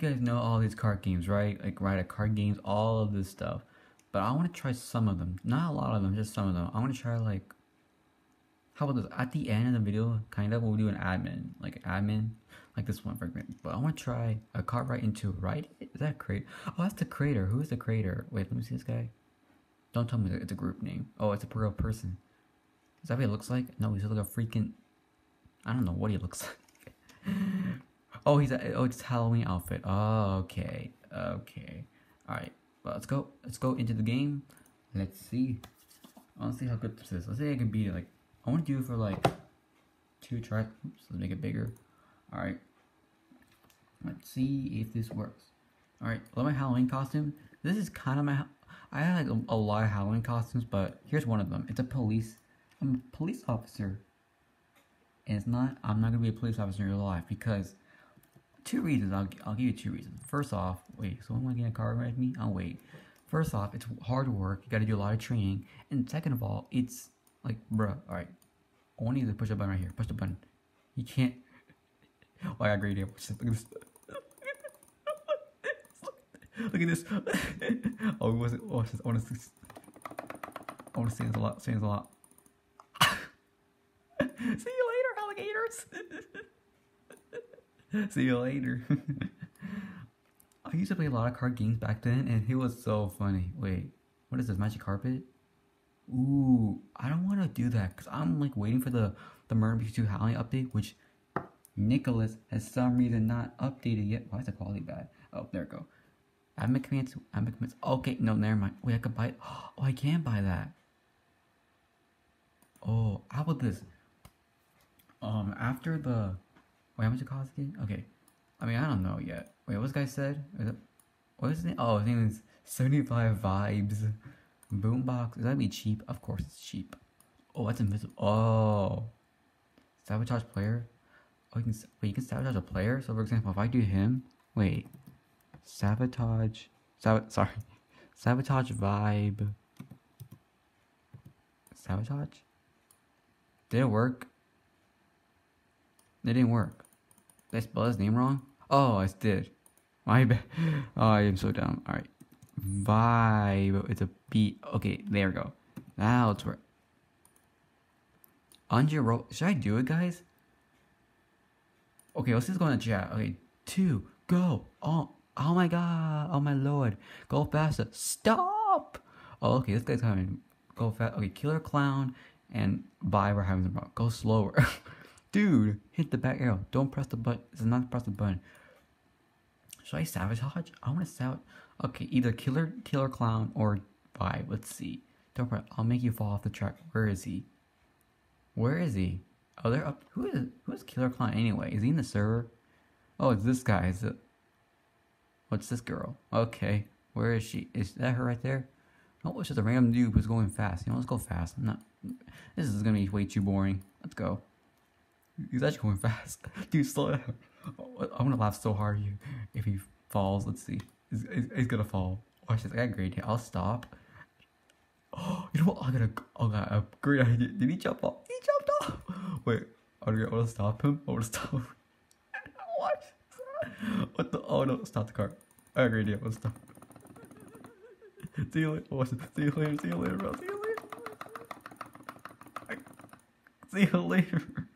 guys know all these cart games, right? Like, right, cart games, all of this stuff. But I want to try some of them. Not a lot of them, just some of them. I want to try, like, how about this? At the end of the video, kind of, we'll do an admin. Like, admin, like this one, for example. But I want to try a card right into right. Is that crate? Oh, that's the creator. Who is the creator? Wait, let me see this guy. Don't tell me it's a group name. Oh, it's a real person. Is that what he looks like? No, he's like a freaking. I don't know what he looks like. Oh, he's a. Oh, it's Halloween outfit. Oh, okay, okay. All right, well, let's go. Let's go into the game. Let's see. I want to see how good this is. Let's say I can beat it. Like, I want to do it for like two tries. Oops, let's make it bigger. All right. Let's see if this works. All right, love my Halloween costume. This is kind of my. I had like a, a lot of Halloween costumes, but here's one of them. It's a police I'm a police officer. And it's not, I'm not gonna be a police officer in real life because two reasons. I'll, I'll give you two reasons. First off, wait, so I'm gonna get a car with me? I'll wait. First off, it's hard work. You gotta do a lot of training. And second of all, it's like, bruh, alright. I want you to push the button right here. Push the button. You can't. Oh, I got a great idea. Look at this. Look at this. oh, it? Oh, I want to. I want to say this a lot. Say this a lot. See you later, alligators. See you later. I used to play a lot of card games back then, and it was so funny. Wait, what is this? Magic carpet? Ooh, I don't want to do that because I'm like waiting for the the Murder 2 Howling update, which Nikilis has some reason not updated yet. Why is the quality bad? Oh, there we go. Admin commands. Admin commands. Okay, no, never mind. Wait, I could buy. Oh, I can buy that. Oh, how about this? Um, after the wait, how much it cost again? Okay, I mean I don't know yet. Wait, what this guy said? What is his name? Oh, his name is seventy five vibes. Boombox. Is that be cheap? Of course it's cheap. Oh, that's invisible. Oh, sabotage player. Oh, you can wait. You can sabotage a player. So, for example, if I do him, wait, sabotage. Sab sorry, sabotage vibe. Sabotage. Did it work? It didn't work. Did I spell his name wrong? Oh, I did. My bad. Oh, I am so dumb. Alright. Vibe. It's a B. Okay, there we go. Now it's. Under roll. Should I do it, guys? Okay, let's just go in the chat. Okay, two, go. Oh, oh my god. Oh my lord. Go faster. Stop. Oh, okay, this guy's coming. Go fast. Okay, killer clown and Vibe are having some problem. Go slower. Dude, hit the back arrow. Don't press the button. It's not press the button. Should I savage Hodge? I want to sabotage. Okay, either killer, killer clown, or vibe. Let's see. Don't press. I'll make you fall off the track. Where is he? Where is he? Oh, they're up. Who is who is killer clown anyway? Is he in the server? Oh, it's this guy. Is it? Oh, What's this girl? Okay, where is she? Is that her right there? Oh, it's just a random dude who's going fast. You know, let's go fast. I'm not. This is gonna be way too boring. Let's go. He's actually going fast. Dude, slow down. I'm gonna laugh so hard you if he falls. Let's see. He's, he's, he's gonna fall. Watch this. I got a great idea. I'll stop. Oh, you know what? I got a, I got a great idea. Did he jump off? He jumped off. Wait, I'm gonna stop him. I'm gonna stop him. what? What the? Oh no! Stop the car. I got a great idea. Let's stop. See you later. Watch this. See you later. See you later, bro. See you later. See you later.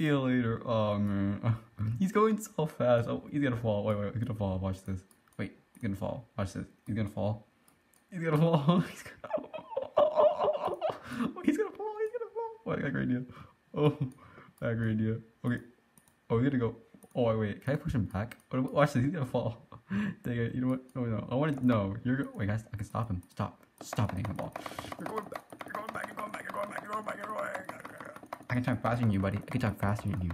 See you later. Oh man, he's going so fast. Oh, he's gonna fall. Wait, wait, he's gonna fall. Watch this. Wait, he's gonna fall. Watch this. He's gonna fall. He's gonna fall. he's gonna. he's gonna fall. He's gonna fall. Oh, I got a great idea. Oh, I got a great idea. Okay. Oh, we're gonna go. Oh wait. Can I push him back? Watch this. He's gonna fall. Dang it. You know what? No, no. I want to. No. You're. Wait, guys. I can stop him. Stop. Stop hitting the ball. You're going back. You're going back. You're going back. You're going back. You're going back. You're going back. I can type faster than you, buddy. I can type faster than you.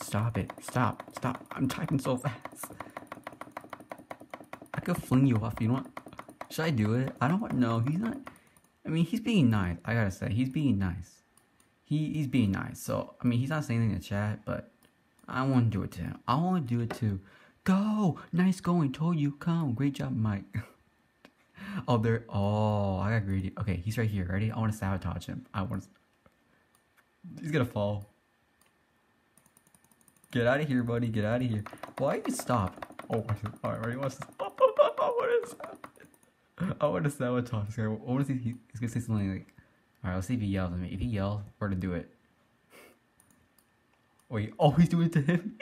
Stop it. Stop. Stop. I'm typing so fast. I could fling you off. You know what? Should I do it? I don't want. No, he's not. I mean, he's being nice. I gotta say, he's being nice. He he's being nice. So I mean, he's not saying anything in the chat, but I want to do it to him. I want to do it to. Go. Nice going. Told you. Come. Great job, Mike. oh, there. Oh, I got greedy. Okay, he's right here. Ready? I want to sabotage him. I want. He's gonna fall. Get out of here, buddy. Get out of here. Why you stop? Oh, watch this. All right, ready? Watch this. Oh, oh, oh, oh, what is that? I want to sabotage this guy. I want to see. He, he's gonna say something like, "All right, let's see if he yells at me. If he yells, we're to do it." Oh, Wait. Oh, he's doing it to him.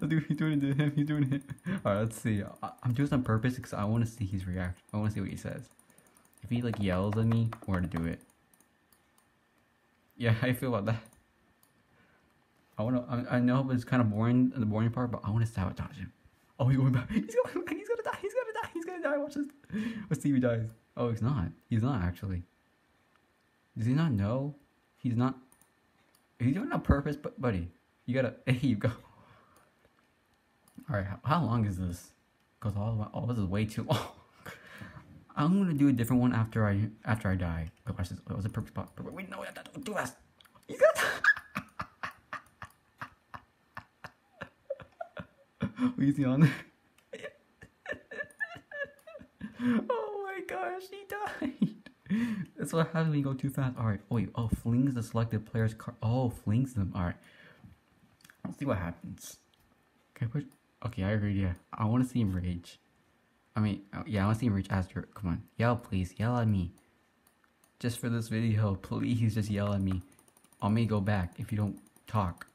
Dude, he's doing it to him. He's doing it. All right, let's see. I, am doing this on purpose because I want to see his reaction. I want to see what he says. If he like yells at me, we're to do it. Yeah, how you feel about that? I want to. I, I know it's kind of boring, the boring part, but I want to sabotage him. Oh, he's going back. He's going back. He's gonna die. He's gonna die. He's gonna die. Watch this. Let's see if he dies. Oh, he's not. He's not actually. Does he not know? He's not. He's doing on purpose, but buddy, you gotta. Hey, you go. All right, how, how long is this? Cause all oh, this is way too long. I'm gonna do a different one after I after I die. Oh, watch this. Was a perfect spot. Wait, no, don't do fast. He's gonna. Easy on oh my gosh, he died. That's what happens when you go too fast. Alright, oh wait, oh, flings the selected player's card. Oh, flings them. Alright. Let's see what happens. Okay, push. Okay, I agree, yeah. I want to see him rage. I mean, uh, yeah, I want to see him rage after. Come on, yell, please. Yell at me. Just for this video, please just yell at me. I may go back if you don't talk.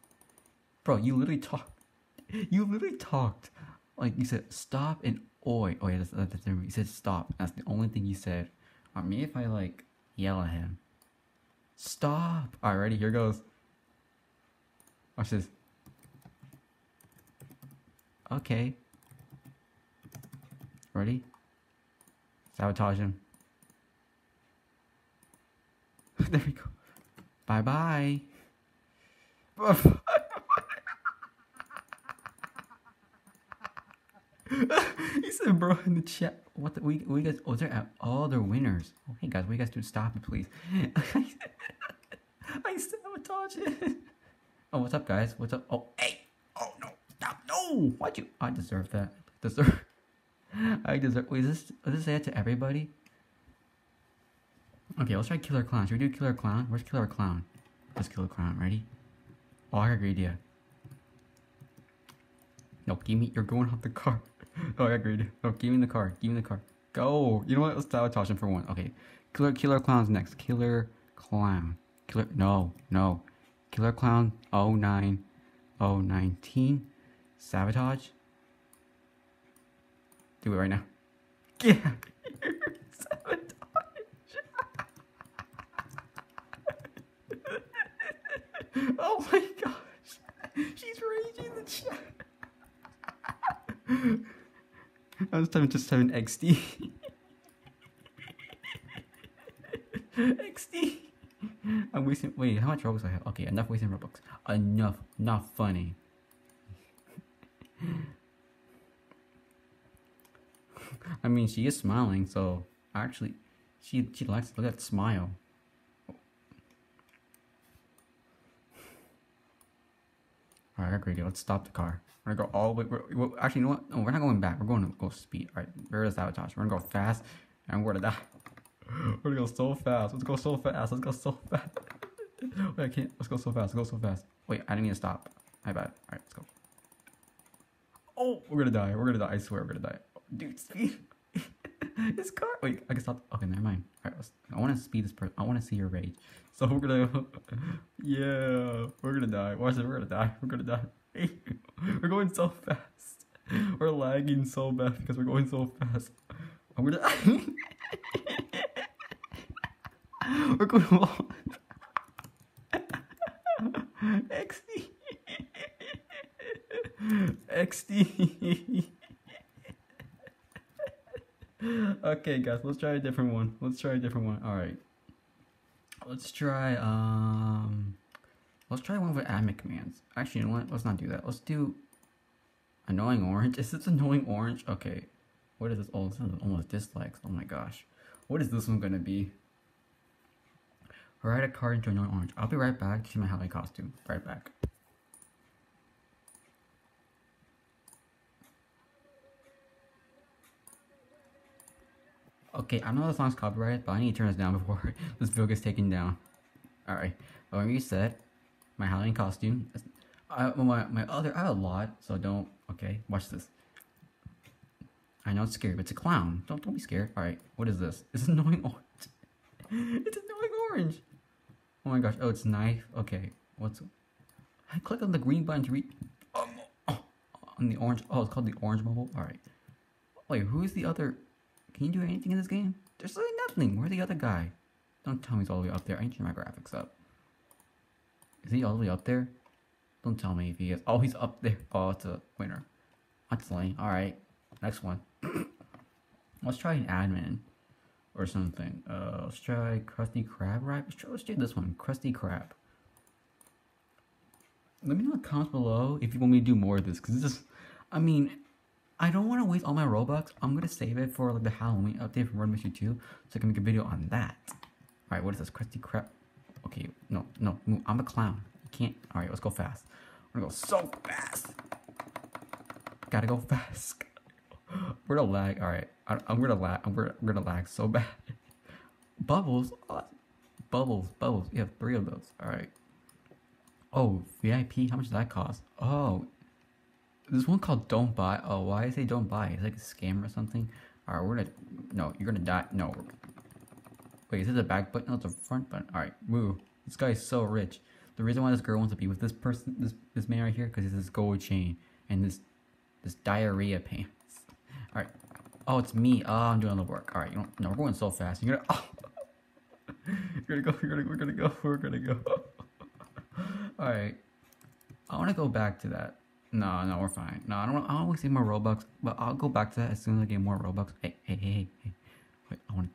Bro, you literally talk. you literally talked. Like you said, stop and oi. Oh yeah, that's, that's the You said stop. That's the only thing you said. Or me if I like yell at him. Stop. Alright, ready? Here goes. Watch this. Okay. Ready? Sabotage him. there we go. Bye bye. he said, bro, in the chat. What the, we we guys? Oh, they're all they're winners. Oh, hey guys, we guys do stop it, please. I sabotage it. Oh, what's up, guys? What's up? Oh, hey. Oh no, stop! No, why'd you? I deserve that. Deserve. I deserve. Wait, is this? is this it to everybody? Okay, let's try Killer Clown. Should we do Killer Clown? Where's Killer Clown? Let's Killer Clown. Ready? Oh, I got a great idea. No, give me. You're going off the car. oh, I agreed. No, give me the car. Give me the car. Go. You know what? Let's sabotage him for one. Okay. Killer Killer Clown's next. Killer Clown. Killer. No, no. Killer Clown 09 019. Sabotage. Do it right now. Yeah. Sabotage. oh my gosh. She's raging the chat. I was typing just typing XD. XD. I'm wasting. Wait, how much Robux I have? Okay, enough wasting Robux. Enough. Not funny. I mean, she is smiling, so actually, she she likes look at smile. Alright, I agree. Let's stop the car. We're gonna go all the way. We're, we're, actually, you know what? No, we're not going back. We're going to go speed. Alright, where is sabotage? We're gonna go fast, and we're gonna die. We're gonna go so fast. Let's go so fast. Let's go so fast. Wait, I can't. Let's go so fast. Let's go so fast. Wait, I didn't mean to stop. My bad. Alright, let's go. Oh, we're gonna die. We're gonna die. I swear we're gonna die. Dude, speed. His car. Wait, I can stop. Okay, never mind. Alright, I want to speed this person. I want to see your rage. So we're gonna. yeah, we're gonna die. Watch this. We're gonna die. We're gonna die. we're going so fast. We're lagging so bad because we're going so fast. I'm gonna. we're going. XD. XD. Okay, guys, let's try a different one. Let's try a different one. All right. Let's try um. Let's try one with Admin commands. Actually, you know what? Let's not do that. Let's do annoying orange. Is this annoying orange? Okay. What is this? Oh, this almost dislikes. Oh my gosh. What is this one gonna be? Write a card into annoying orange. I'll be right back to see my Halloween costume. Right back. Okay, I know the song's copyrighted, but I need to turn this down before this video gets taken down. Alright, when you reset, my Halloween costume. I, my, my other, I have a lot, so don't, okay, watch this. I know it's scary, but it's a clown. Don't, don't be scared. All right, what is this? It's annoying orange. it's annoying orange. Oh my gosh, oh, it's knife. Okay, what's, I click on the green button to read, oh, oh, on the orange, oh, it's called the orange bubble. All right. Wait, who is the other, can you do anything in this game? There's really nothing. Where's the other guy? Don't tell me he's all the way up there. I need to turn my graphics up. Is he all the way up there? Don't tell me if he is. Oh, he's up there. Oh, it's a winner. That's lame. Alright. Next one. let's try an admin. Or something. Uh, let's try Krusty Krab, right? Let's, try, let's do this one. Krusty Krab. Let me know in the comments below if you want me to do more of this. Because this is... I mean... I don't want to waste all my Robux. I'm going to save it for like the Halloween update from Murder Mystery 2. So I can make a video on that. Alright, what is this? Krusty crap. Okay, no, no, I'm a clown. You can't. Alright, let's go fast. I'm gonna go so fast. Gotta go fast. We're gonna lag. Alright, I'm gonna lag. I'm gonna, lag so bad. Bubbles. Oh, bubbles, bubbles. We have three of those. Alright. Oh, VIP. How much does that cost? Oh, there's one called Don't Buy. Oh, why is say Don't Buy? It's like a scam or something. Alright, we're gonna. No, you're gonna die. No, Wait, is it the back button? No, it's the front button. Alright, woo. This guy is so rich. The reason why this girl wants to be with this person, this this man right here, because he has this gold chain and this this diarrhea pants. Alright. Oh, it's me. Oh, I'm doing all the work. Alright, you know, no, we're going so fast. You're gonna oh. You're gonna go, you're gonna we're gonna go, we're gonna go. Alright. I wanna go back to that. No, no, we're fine. No, I don't I want to see more Robux, but I'll go back to that as soon as I get more Robux. Hey, hey, hey, hey. Wait, I wanna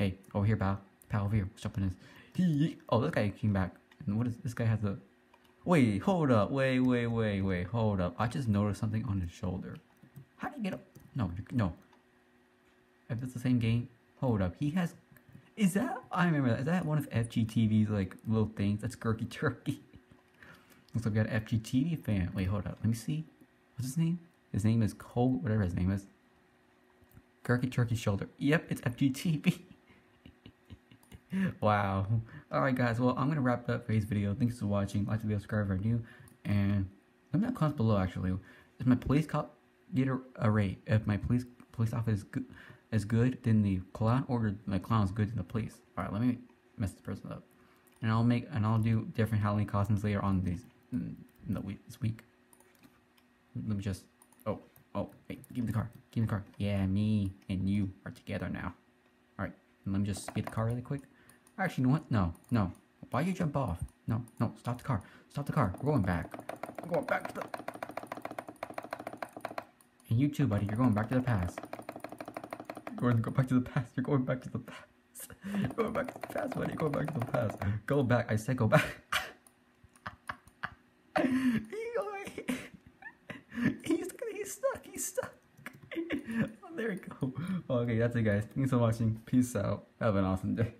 Hey, over here, pal. Pal, over here. What's up in this? Oh, this guy came back. And what is this guy has a... Wait, hold up. Wait, wait, wait, wait. Hold up. I just noticed something on his shoulder. How do you get up? No, no. If it's the same game, hold up. He has... Is that... I remember that. Is that one of FGTeeV's, like, little things? That's Gurky Turkey. Looks like we got an FGTeeV fan. Wait, hold up. Let me see. What's his name? His name is Cole, whatever his name is. Gurky Turkey Shoulder. Yep, it's FGTeeV. wow. Alright guys, well I'm gonna wrap up today's video. Thanks for watching. Like to be subscribed if you're new. And let me know comments below actually. Is my police cop get a, a rate? If my police police officer is good is good then the clown ordered my clown is good than the police. Alright, let me mess this person up. And I'll make and I'll do different Halloween costumes later on these Mm, in the week this week. Let me just oh oh hey give me the car. Give me the car. Yeah, me and you are together now. Alright, let me just speed the car really quick. Actually, you know what? No, no. Why you jump off? No, no. Stop the car. Stop the car. We're going back. We're going back to the... And you too, buddy. You're going back to the past. You're going to go back to the past. You're going back to the past. Going back to the past, buddy. Going back to the past. Go back. I said go back. he's, he's stuck. He's stuck. oh, there we go. Okay, that's it, guys. Thanks for watching. Peace out. Have an awesome day.